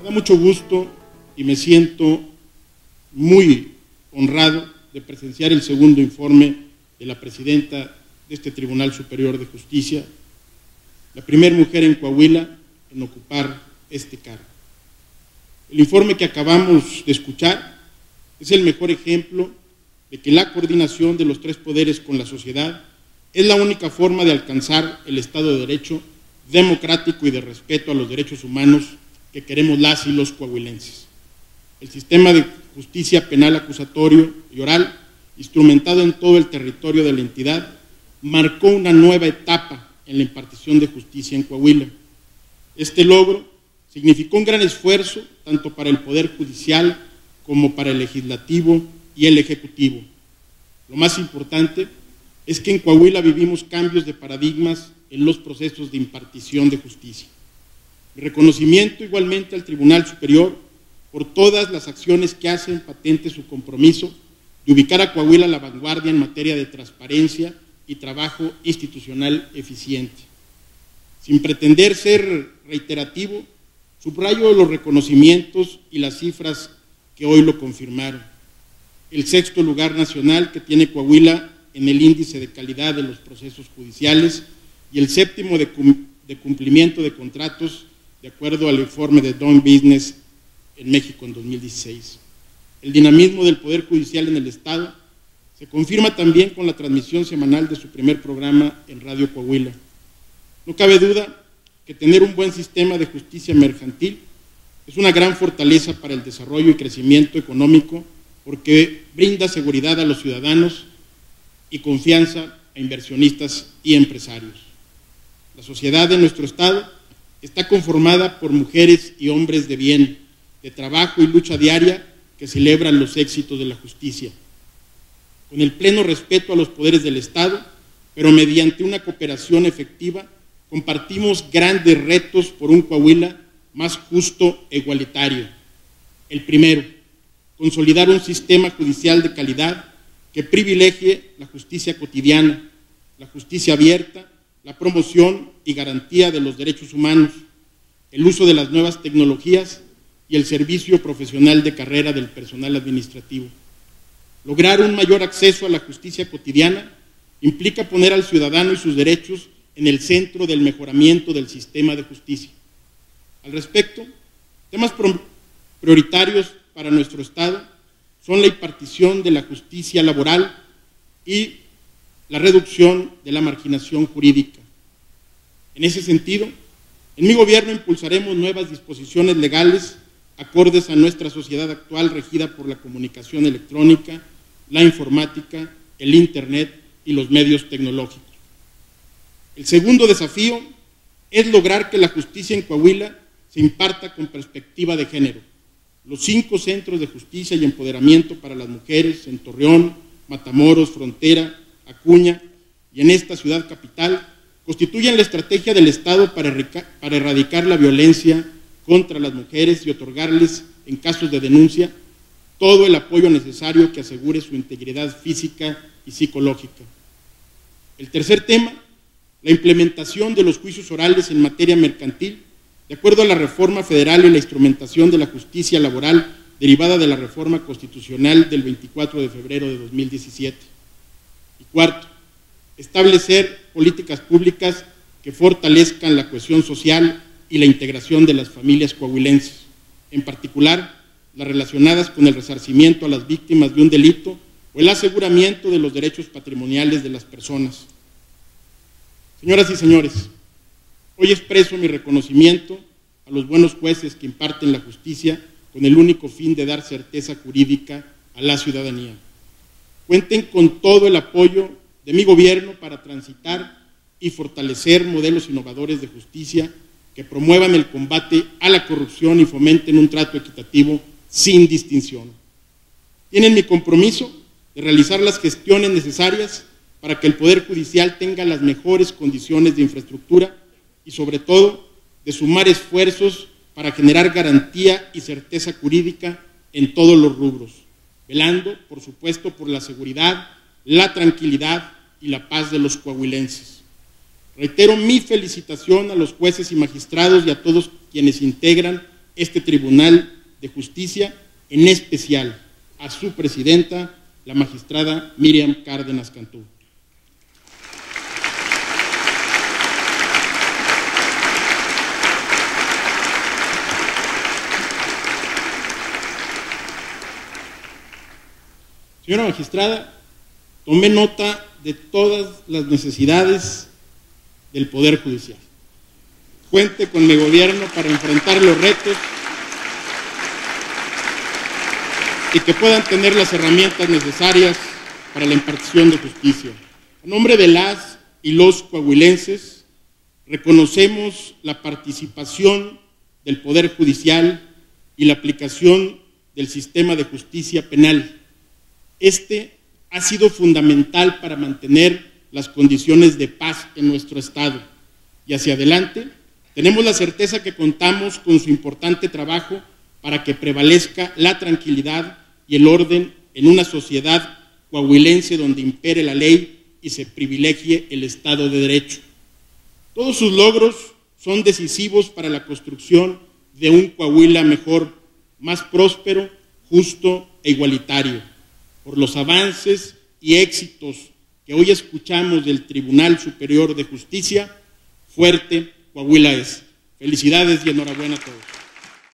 Me da mucho gusto y me siento muy honrado de presenciar el segundo informe de la presidenta de este Tribunal Superior de Justicia, la primera mujer en Coahuila en ocupar este cargo. El informe que acabamos de escuchar es el mejor ejemplo de que la coordinación de los tres poderes con la sociedad es la única forma de alcanzar el Estado de Derecho democrático y de respeto a los derechos humanos que queremos las y los coahuilenses. El sistema de justicia penal acusatorio y oral, instrumentado en todo el territorio de la entidad, marcó una nueva etapa en la impartición de justicia en Coahuila. Este logro significó un gran esfuerzo tanto para el Poder Judicial como para el Legislativo y el Ejecutivo. Lo más importante es que en Coahuila vivimos cambios de paradigmas en los procesos de impartición de justicia. Mi reconocimiento igualmente al Tribunal Superior por todas las acciones que hacen patente su compromiso de ubicar a Coahuila a la vanguardia en materia de transparencia y trabajo institucional eficiente. Sin pretender ser reiterativo, subrayo los reconocimientos y las cifras que hoy lo confirmaron. El sexto lugar nacional que tiene Coahuila en el índice de calidad de los procesos judiciales y el séptimo de, cumplimiento de contratos de acuerdo al informe de Don Business en México en 2016. El dinamismo del Poder Judicial en el Estado se confirma también con la transmisión semanal de su primer programa en Radio Coahuila. No cabe duda que tener un buen sistema de justicia mercantil es una gran fortaleza para el desarrollo y crecimiento económico porque brinda seguridad a los ciudadanos y confianza a inversionistas y empresarios. La sociedad de nuestro Estado está conformada por mujeres y hombres de bien, de trabajo y lucha diaria que celebran los éxitos de la justicia. Con el pleno respeto a los poderes del Estado, pero mediante una cooperación efectiva, compartimos grandes retos por un Coahuila más justo e igualitario. El primero, consolidar un sistema judicial de calidad que privilegie la justicia cotidiana, la justicia abierta, la promoción y garantía de los derechos humanos, el uso de las nuevas tecnologías y el servicio profesional de carrera del personal administrativo. Lograr un mayor acceso a la justicia cotidiana implica poner al ciudadano y sus derechos en el centro del mejoramiento del sistema de justicia. Al respecto, temas prioritarios para nuestro Estado son la impartición de la justicia laboral y la reducción de la marginación jurídica. En ese sentido, en mi gobierno impulsaremos nuevas disposiciones legales acordes a nuestra sociedad actual regida por la comunicación electrónica, la informática, el Internet y los medios tecnológicos. El segundo desafío es lograr que la justicia en Coahuila se imparta con perspectiva de género. Los cinco centros de justicia y empoderamiento para las mujeres en Torreón, Matamoros, Frontera, Acuña y en esta ciudad capital constituyen la estrategia del Estado para, erradicar la violencia contra las mujeres y otorgarles, en casos de denuncia, todo el apoyo necesario que asegure su integridad física y psicológica. El tercer tema, la implementación de los juicios orales en materia mercantil de acuerdo a la reforma federal y la instrumentación de la justicia laboral derivada de la reforma constitucional del 24 de febrero de 2017. Y cuarto, establecer políticas públicas que fortalezcan la cohesión social y la integración de las familias coahuilenses, en particular las relacionadas con el resarcimiento a las víctimas de un delito o el aseguramiento de los derechos patrimoniales de las personas. Señoras y señores, Hoy expreso mi reconocimiento a los buenos jueces que imparten la justicia con el único fin de dar certeza jurídica a la ciudadanía. Cuenten con todo el apoyo de mi gobierno para transitar y fortalecer modelos innovadores de justicia que promuevan el combate a la corrupción y fomenten un trato equitativo sin distinción. Tienen mi compromiso de realizar las gestiones necesarias para que el Poder Judicial tenga las mejores condiciones de infraestructura y sobre todo de sumar esfuerzos para generar garantía y certeza jurídica en todos los rubros, velando, por supuesto, por la seguridad, la tranquilidad y la paz de los coahuilenses. Reitero mi felicitación a los jueces y magistrados y a todos quienes integran este Tribunal de Justicia, en especial a su presidenta, la magistrada Miriam Cárdenas Cantú. Señora magistrada, tomé nota de todas las necesidades del Poder Judicial. Cuente con mi gobierno para enfrentar los retos y que puedan tener las herramientas necesarias para la impartición de justicia. En nombre de las y los coahuilenses, reconocemos la participación del Poder Judicial y la aplicación del sistema de justicia penal. Este ha sido fundamental para mantener las condiciones de paz en nuestro Estado. Y hacia adelante, tenemos la certeza que contamos con su importante trabajo para que prevalezca la tranquilidad y el orden en una sociedad coahuilense donde impere la ley y se privilegie el Estado de Derecho. Todos sus logros son decisivos para la construcción de un Coahuila mejor, más próspero, justo e igualitario por los avances y éxitos que hoy escuchamos del Tribunal Superior de Justicia, fuerte Coahuila es. Felicidades y enhorabuena a todos.